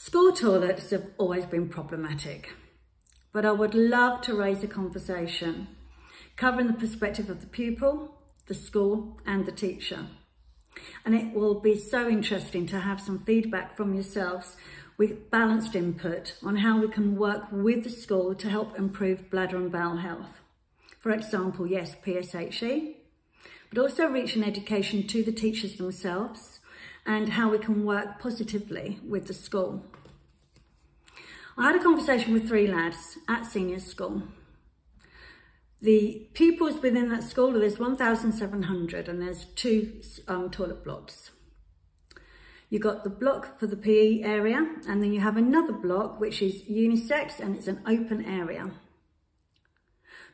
School toilets have always been problematic, but I would love to raise a conversation covering the perspective of the pupil, the school and the teacher. And it will be so interesting to have some feedback from yourselves with balanced input on how we can work with the school to help improve bladder and bowel health. For example, yes, PSHE, but also reaching education to the teachers themselves and how we can work positively with the school. I had a conversation with three lads at senior school. The pupils within that school, there's 1,700 and there's two um, toilet blocks. You've got the block for the PE area and then you have another block which is unisex and it's an open area.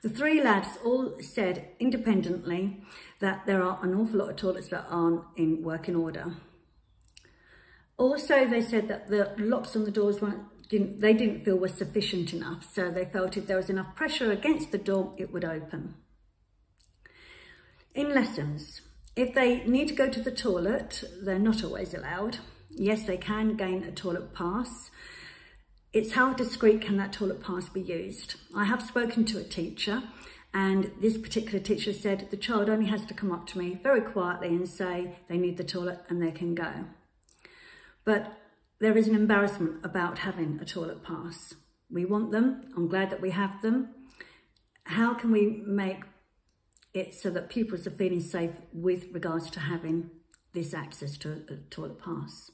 The three lads all said independently that there are an awful lot of toilets that aren't in working order. Also, they said that the locks on the doors weren't, didn't, they didn't feel were sufficient enough. So they felt if there was enough pressure against the door, it would open. In lessons, if they need to go to the toilet, they're not always allowed. Yes, they can gain a toilet pass. It's how discreet can that toilet pass be used? I have spoken to a teacher and this particular teacher said the child only has to come up to me very quietly and say they need the toilet and they can go. But there is an embarrassment about having a toilet pass. We want them. I'm glad that we have them. How can we make it so that pupils are feeling safe with regards to having this access to a toilet pass?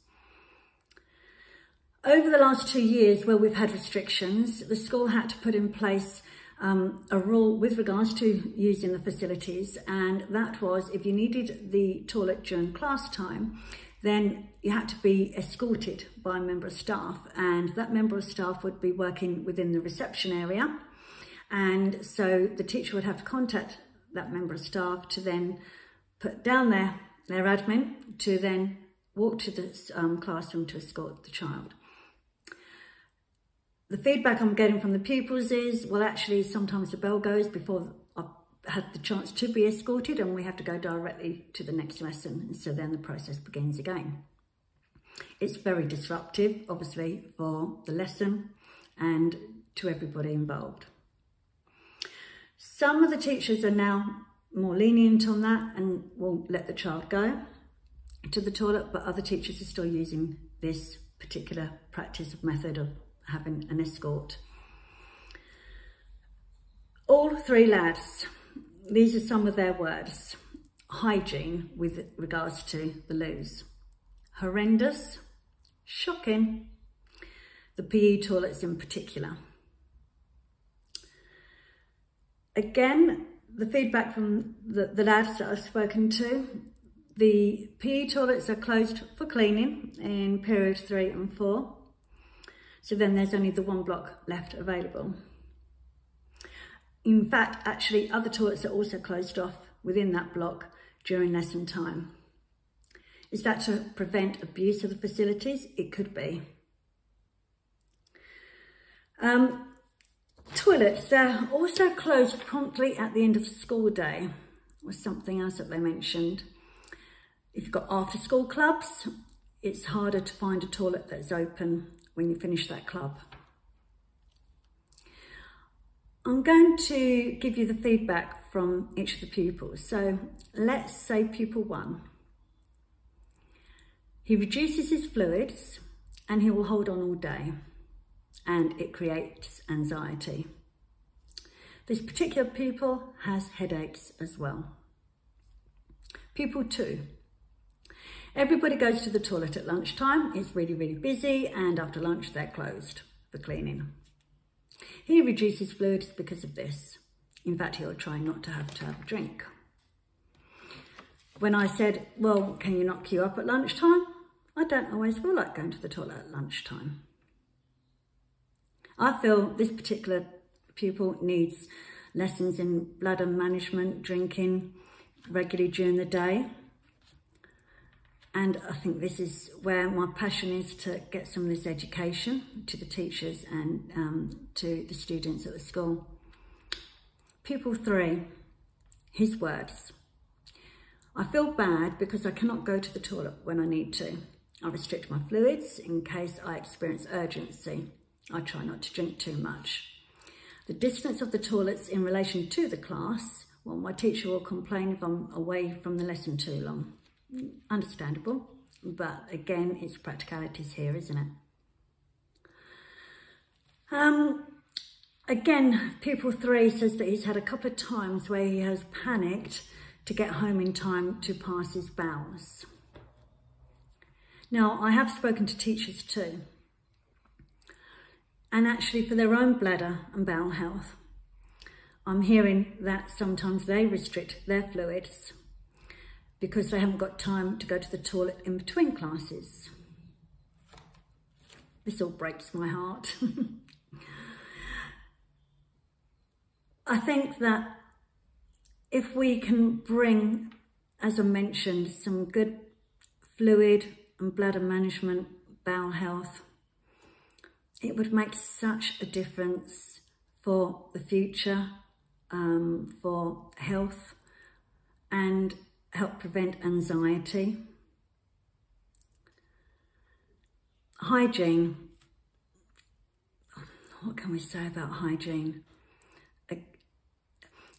Over the last two years where we've had restrictions, the school had to put in place um, a rule with regards to using the facilities and that was if you needed the toilet during class time, then you had to be escorted by a member of staff and that member of staff would be working within the reception area and so the teacher would have to contact that member of staff to then put down their, their admin to then walk to the um, classroom to escort the child. The feedback I'm getting from the pupils is, well actually sometimes the bell goes before had the chance to be escorted and we have to go directly to the next lesson. And so then the process begins again. It's very disruptive, obviously, for the lesson and to everybody involved. Some of the teachers are now more lenient on that and will let the child go to the toilet, but other teachers are still using this particular practice of method of having an escort. All three lads these are some of their words. Hygiene with regards to the loos. Horrendous, shocking, the PE toilets in particular. Again, the feedback from the, the lads that I've spoken to, the PE toilets are closed for cleaning in period three and four. So then there's only the one block left available. In fact, actually, other toilets are also closed off within that block during lesson time. Is that to prevent abuse of the facilities? It could be. Um, toilets, are also closed promptly at the end of school day, was something else that they mentioned. If you've got after school clubs, it's harder to find a toilet that's open when you finish that club. I'm going to give you the feedback from each of the pupils. So let's say pupil one. He reduces his fluids and he will hold on all day and it creates anxiety. This particular pupil has headaches as well. Pupil two. Everybody goes to the toilet at lunchtime. It's really, really busy and after lunch they're closed for cleaning. He reduces fluids because of this. In fact, he'll try not to have to have a drink. When I said, well, can you not queue up at lunchtime? I don't always feel like going to the toilet at lunchtime. I feel this particular pupil needs lessons in bladder management, drinking regularly during the day. And I think this is where my passion is to get some of this education to the teachers and um, to the students at the school. Pupil three, his words. I feel bad because I cannot go to the toilet when I need to. I restrict my fluids in case I experience urgency. I try not to drink too much. The distance of the toilets in relation to the class, well, my teacher will complain if I'm away from the lesson too long. Understandable, but again, it's practicalities here, isn't it? Um, again, pupil three says that he's had a couple of times where he has panicked to get home in time to pass his bowels. Now, I have spoken to teachers too, and actually for their own bladder and bowel health. I'm hearing that sometimes they restrict their fluids because they haven't got time to go to the toilet in between classes. This all breaks my heart. I think that if we can bring, as I mentioned, some good fluid and bladder management, bowel health, it would make such a difference for the future, um, for health and help prevent anxiety. Hygiene. What can we say about hygiene?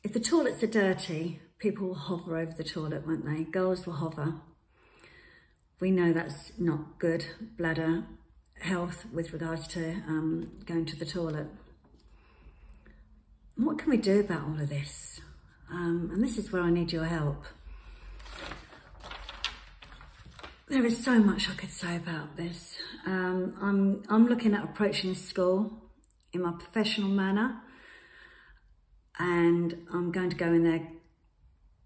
If the toilets are dirty, people will hover over the toilet, won't they? Girls will hover. We know that's not good bladder health with regards to um, going to the toilet. What can we do about all of this? Um, and this is where I need your help. There is so much I could say about this. Um, I'm, I'm looking at approaching school in my professional manner and I'm going to go in there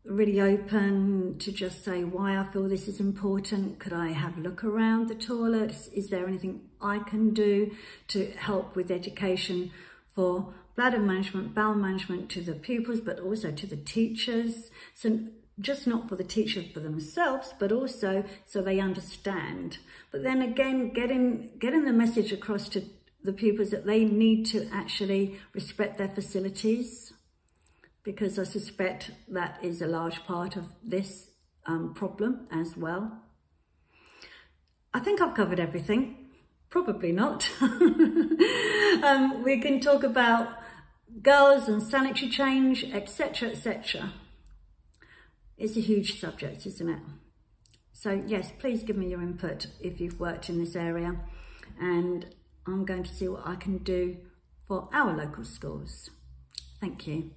really open to just say why I feel this is important. Could I have a look around the toilets? Is there anything I can do to help with education for bladder management, bowel management to the pupils, but also to the teachers? So just not for the teachers for themselves, but also so they understand. But then again, getting, getting the message across to the pupils that they need to actually respect their facilities because I suspect that is a large part of this um, problem as well. I think I've covered everything. Probably not. um, we can talk about girls and sanitary change, etc., etc. It's a huge subject, isn't it? So yes, please give me your input if you've worked in this area and I'm going to see what I can do for our local schools. Thank you.